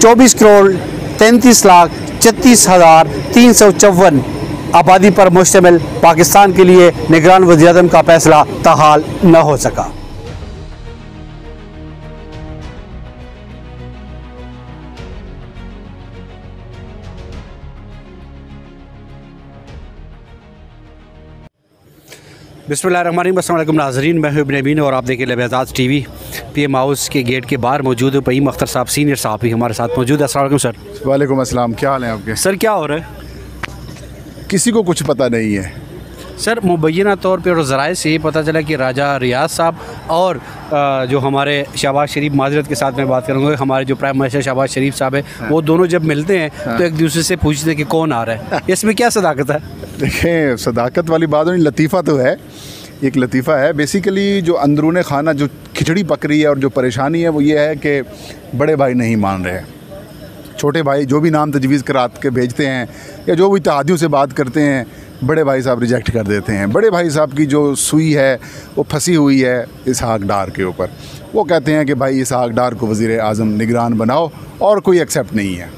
चौबीस करोड़ तैंतीस लाख छत्तीस हज़ार तीन सौ चौवन आबादी पर मुश्तमिल। पाकिस्तान के लिए निगरान वजी का फैसला ताहाल न हो सका। बिस्मिल्लाम नाजरीन, मैं हूँ नबीन और आप देखें लबजाज T V P M house के गेट के बाहर मौजूद है। पईम अख्तर साहब सीनियर साहब भी हमारे साथ मौजूद है। असल सर वालेकुम अस्सलाम क्या हाल है आपके? सर क्या हो रहा है? किसी को कुछ पता नहीं है। सर मुबैना तौर पर और ज़राए से ये पता चला कि राजा रियाज साहब और जो हमारे शहबाज शरीफ माजरत के साथ मैं बात करूँगा हमारे जो प्राइम मिनिस्टर शहबाज शरीफ साहब है हाँ। वो दोनों जब मिलते हैं हाँ। तो एक दूसरे से पूछते हैं कि कौन आ रहा है। इसमें क्या सदाकत है? देखें सदाकत वाली बात नहीं लतीफ़ा तो है। एक लतीफ़ा है। बेसिकली जो अंदरून खाना, जो खिचड़ी पक रही है और जो परेशानी है, वो ये है कि बड़े भाई नहीं मान रहे। छोटे भाई जो भी नाम तजवीज़ करा के भेजते हैं या जो भी इतिहादियों से बात करते हैं, बड़े भाई साहब रिजेक्ट कर देते हैं। बड़े भाई साहब की जो सुई है, वो फंसी हुई है इसहाक डार के ऊपर। वो कहते हैं कि भाई इसहाक डार को वज़ी अजम निगरान बनाओ और कोई एक्सेप्ट नहीं है।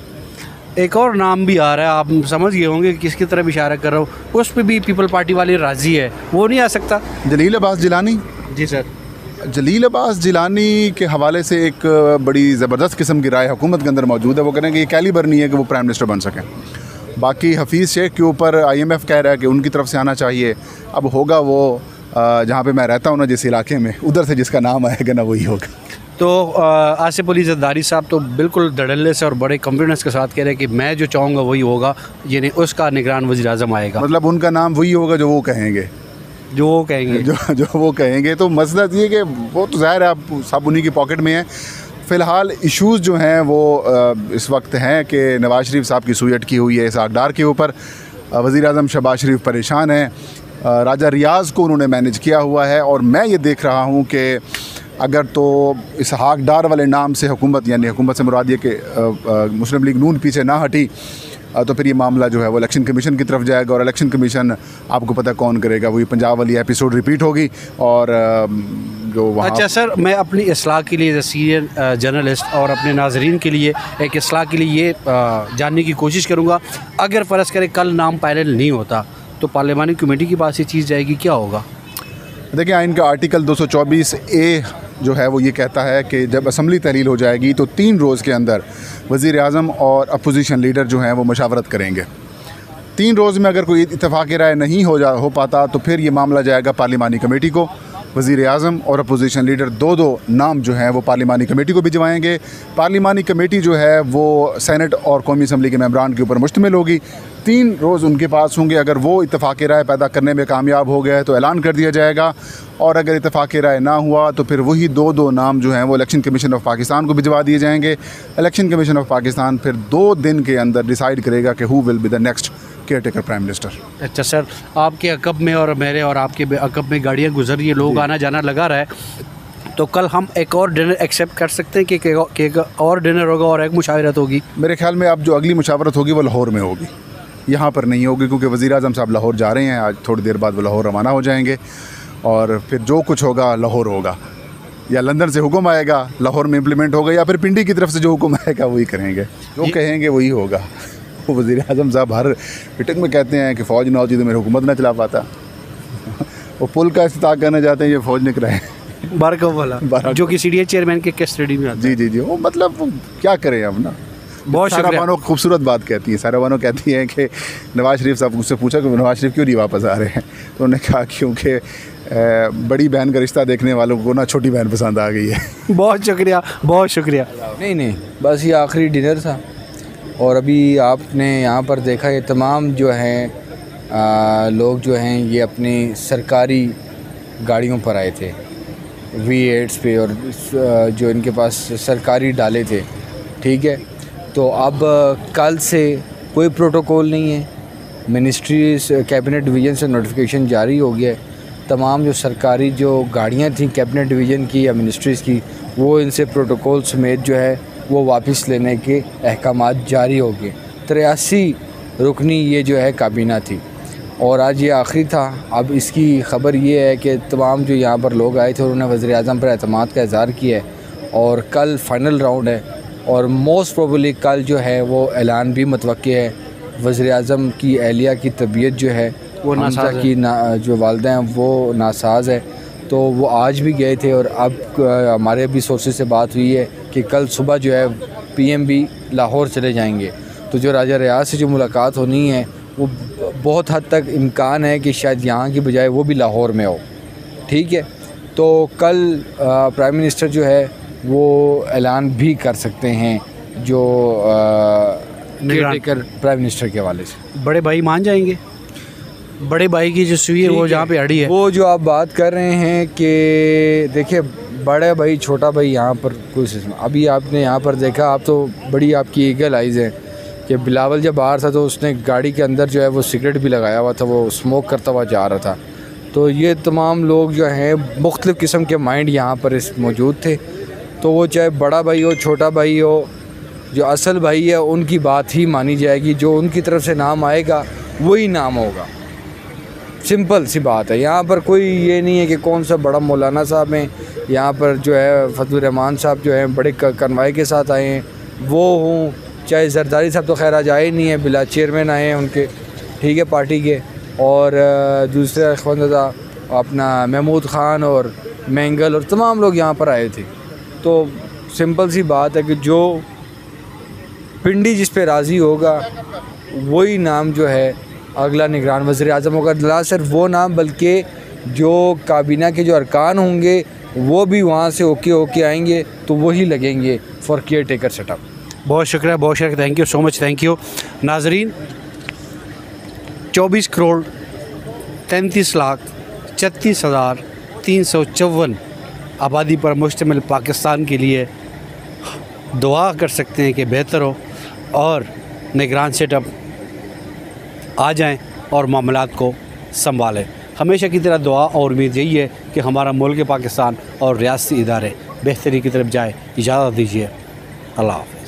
एक और नाम भी आ रहा है आप समझ गए होंगे किसकी तरफ़ इशारा कर रहा हूँ। उस पर भी पीपल पार्टी वाले राज़ी है। वो नहीं आ सकता। जलील अब्बास जिलानी? जी सर। जलील अब्बास जिलानी के हवाले से एक बड़ी ज़बरदस्त किस्म की राय हुकूमत के अंदर मौजूद है। वो कह रहे हैं कि ये कैलिबर नहीं है कि वो प्राइम मिनिस्टर बन सकें। बाकी हफीज़ शेख के ऊपर आईएमएफ कह रहा है कि उनकी तरफ़ से आना चाहिए। अब होगा वो जहाँ पे मैं रहता हूँ ना जिस इलाके में उधर से जिसका नाम आएगा ना वही होगा। तो आसिफ अली जद्दारी साहब तो बिल्कुल धड़ल्ले से और बड़े कॉन्फिडेंस के साथ कह रहे हैं कि मैं जो चाहूँगा वही होगा यानी उसका निगरान वजी अजम आएगा। मतलब उनका नाम वही होगा जो वो कहेंगे। जो वो कहेंगे। जो जो वो कहेंगे। तो मसला ये कि वो तो ज़ाहिर है आप सब उन्हीं की पॉकेट में है। फ़िलहाल इश्यूज़ जो हैं वो इस वक्त हैं कि नवाज़ शरीफ साहब की सुई अटकी हुई है इस आकदार के ऊपर। वज़ी अजम शहबाज शरीफ परेशान हैं। राजा रियाज़ को उन्होंने मैनेज किया हुआ है और मैं ये देख रहा हूँ कि अगर तो इस हाकदार वाले नाम से हुकूमत यानी हुकूमत से मुराद ये कि मुस्लिम लीग नून पीछे ना हटी तो फिर ये मामला जो है वो इलेक्शन कमीशन की तरफ़ जाएगा और इलेक्शन कमीशन आपको पता कौन करेगा। वही पंजाब वाली एपिसोड रिपीट होगी और जो वहाँ अच्छा सर मैं अपनी असलाह के लिए सीनियर जर्नलिस्ट और अपने नाजरीन के लिए एक असलाह के लिए ये जानने की कोशिश करूँगा। अगर फ़र्ज़ करें कल नाम पैनल नहीं होता तो पार्लियामानी कमेटी के पास ये चीज़ जाएगी क्या होगा? देखिए आइन का आर्टिकल 224 ए जो है वो ये कहता है कि जब असम्बली तहलील हो जाएगी तो तीन रोज़ के अंदर वज़ी अजम और अपोजिशन लीडर जो हैं वो मशावरत करेंगे। तीन रोज़ में अगर कोई इतफाक़ राय नहीं हो जा, हो पाता तो फिर ये मामला जाएगा पार्लिमानी कमेटी को। वज़ी अजम और अपोजिशन लीडर दो दो नाम जो हैं, वो पार्लिमानी कमेटी को भिजवाएँगे पार्लिमानी कमेटी जो है, वो सैनट और कौमी असम्बली के मेम्बरान के ऊपर मुश्तमिल होगी। तीन रोज़ उनके पास होंगे। अगर वो इतफ़ाक़ राय पैदा करने में कामयाब हो गया है तो ऐलान कर दिया जाएगा। और अगर इतफ़ाक़ राय ना हुआ तो फिर वही दो दो नाम जो हैं, वो इलेक्शन कमीशन ऑफ़ पाकिस्तान को भिजवा दिए जाएँगे। इलेक्शन कमीशन ऑफ़ पाकिस्तान फिर दो दिन के अंदर डिसाइड करेगा कि who will be the next caretaker prime minister अच्छा सर आपके अकब में और मेरे और आपके अकब में गाड़ियाँ गुजर रही है लोग आना जाना लगा रहा है। तो कल हम एक और डिनर एक्सेप्ट कर सकते हैं कि एक और डिनर होगा और एक मुशावरत होगी? मेरे ख्याल में अब जो अगली मुशावरत होगी वो लाहौर में होगी। यहाँ पर नहीं होगी क्योंकि वज़ी अजम साहब लाहौर जा रहे हैं। आज थोड़ी देर बाद वो लाहौर रवाना हो जाएँगे। और फिर जो कुछ होगा लाहौर होगा। या लंदन से हुक्म आएगा लाहौर में इम्प्लीमेंट होगा या फिर पिंडी की तरफ़ से जो हुक्म आएगा वही करेंगे। जो कहेंगे वही होगा। वज़ी अजम साहब हर मीटिंग में कहते हैं कि फ़ौज ना होती तो मेरी हुकूमत ना चला पाता। वो पुल का इस्ता करना चाहते हैं ये फ़ौज निकल रहे बारकव वाला जो कि सी चेयरमैन के कस्टडी में जी जी जी वो मतलब क्या करें हम ना? बहुत सारा बानो खूबसूरत बात कहती है। सारा बानो कहती है कि नवाज़ शरीफ साहब मुझसे पूछा कि नवाज़ शरीफ क्यों नहीं वापस आ रहे हैं? तो उन्होंने कहा क्योंकि बड़ी बहन का रिश्ता देखने वालों को ना छोटी बहन पसंद आ गई है। बहुत शुक्रिया बहुत शुक्रिया। नहीं नहीं बस ये आखिरी डिनर था। और अभी आपने यहाँ पर देखा ये तमाम जो हैं लोग जो हैं, ये अपनी सरकारी गाड़ियों पर आए थे। वी एड्स पे और जो इनके पास सरकारी डाले थे। ठीक है? तो अब कल से कोई प्रोटोकॉल नहीं है। मिनिस्ट्री कैबिनेट डिवीज़न से नोटिफिकेशन जारी हो गया तमाम जो सरकारी जो गाड़ियाँ थी कैबिनेट डिवीज़न की या मिनिस्ट्रीज़ की, वो इनसे प्रोटोकॉल समेत जो है वो वापस लेने के अहकाम जारी हो गए। तिरासी रुकनी ये जो है काबीना थी। और आज ये आखिरी था। अब इसकी ख़बर ये है कि तमाम जो यहाँ पर लोग आए थे उन्होंने वज़ी अजम पर अहतमाद का इजहार किया है। और कल फ़ाइनल राउंड है। और मोस्ट प्रोबली कल जो है वो ऐलान भी मतवक़ है। वज़ी अजम की अहलिया की तबीयत जो है वो है। की ना, जो वालदा हैं वो नासाज है। तो वो आज भी गए थे और अब हमारे भी सोर्सेज से बात हुई है कि कल सुबह जो है पीएम भी लाहौर चले जाएँगे। तो जो राजा रियाज से जो मुलाकात होनी है वो बहुत हद तक इम्कान है कि शायद यहाँ की बजाय वो भी लाहौर में हो। ठीक है? तो कल प्राइम मिनिस्टर जो है वो ऐलान भी कर सकते हैं जो। केयर प्राइम मिनिस्टर के हवाले से। बड़े भाई मान जाएँगे? बड़े भाई की जो सुई है वो जहाँ पे अड़ी है। वो जो आप बात कर रहे हैं कि देखिए बड़े भाई छोटा भाई यहाँ पर कोई सिस्टम। अभी आपने यहाँ पर देखा आप तो बड़ी आपकी ईगल आइज़ है कि बिलावल जब बाहर था तो उसने गाड़ी के अंदर जो है वो सिगरेट भी लगाया हुआ था वो स्मोक करता हुआ जा रहा था। तो ये तमाम लोग जो हैं मुख्तलिफ़ किस्म के माइंड यहाँ पर इस मौजूद थे। तो वो चाहे बड़ा भाई हो छोटा भाई हो जो असल भाई है उनकी बात ही मानी जाएगी। जो उनकी तरफ़ से नाम आएगा वही नाम होगा। सिंपल सी बात है। यहाँ पर कोई ये नहीं है कि कौन सा बड़ा मौलाना साहब हैं। यहाँ पर जो है फजल रहमान साहब जो हैं, बड़े कनवाई के साथ आए हैं। वो हों, चाहे जरदारी साहब तो खैर आज आए नहीं हैं, बिला चेयरमैन आए हैं उनके, ठीक है, पार्टी के। और दूसरे अखवंदा अपना महमूद ख़ान और मैंगल और तमाम लोग यहाँ पर आए थे। तो सिंपल सी बात है कि जो पिंडी जिस पे राज़ी होगा, वही नाम जो है अगला निगरान वज़ी अजम होगा। ना सिर्फ़ वो नाम बल्कि जो काबीना के जो अरकान होंगे, वो भी वहाँ से ओके ओके आएँगे तो वही लगेंगे फॉर केयर टेकर सेटअप बहुत शुक्रिया बहुत शुक्रिया। Thank you so much thank you नाजरीन, चौबीस करोड़ तैंतीस लाख छत्तीस हज़ार तीन सौ चौवन आबादी पर मुश्तमिल पाकिस्तान के लिए दुआ कर सकते हैं कि बेहतर हो। और निगरान सेटअप आ जाएँ और मामला को संभालें। हमेशा की तरह दुआ और उम्मीद यही है कि हमारा मुल्क पाकिस्तान और रियासी इदारे बेहतरी की तरफ़ जाए। इजाज़त दीजिए। अल्लाह हाफ़िज़।